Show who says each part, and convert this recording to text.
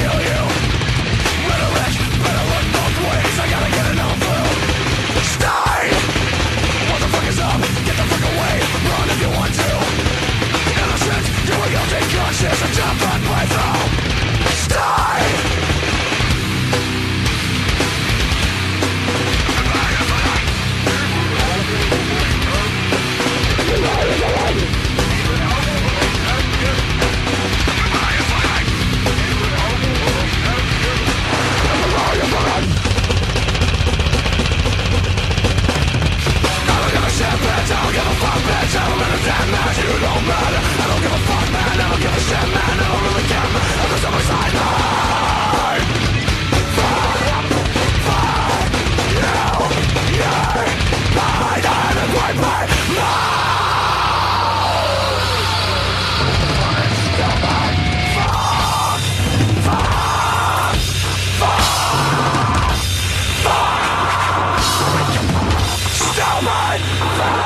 Speaker 1: kill you. woman!